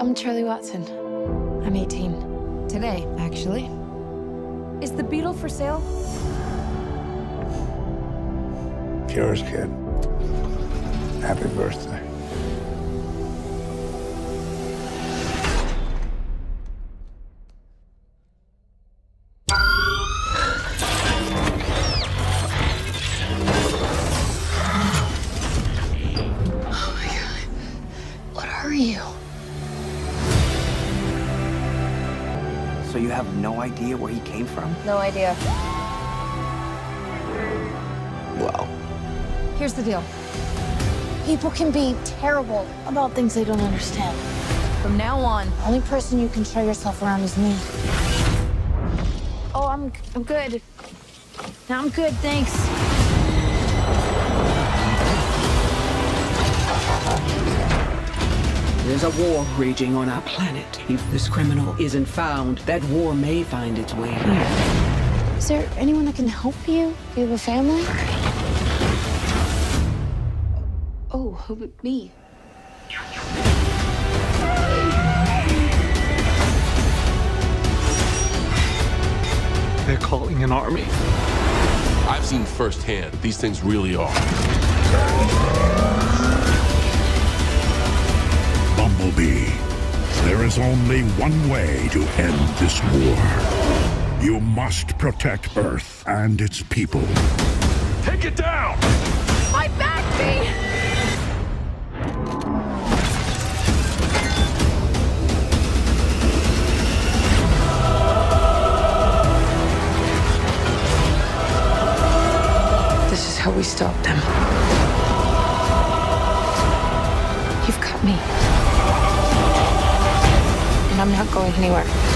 I'm Charlie Watson. I'm 18. Today, actually. Is the Beetle for sale? It's yours, kid. Happy birthday. Oh my God. What are you? So you have no idea where he came from? No idea. Well, Here's the deal. People can be terrible about things they don't understand. From now on, the only person you can show yourself around is me. Oh, I'm I'm good. Now I'm good, thanks. There's a war raging on our planet. If this criminal isn't found, that war may find its way here. Is there anyone that can help you? Do you have a family? Oh, who but me? They're calling an army. I've seen firsthand these things really are. There is only one way to end this war. You must protect Earth and its people. Take it down! My back, me! This is how we stop them. I'm not going anywhere.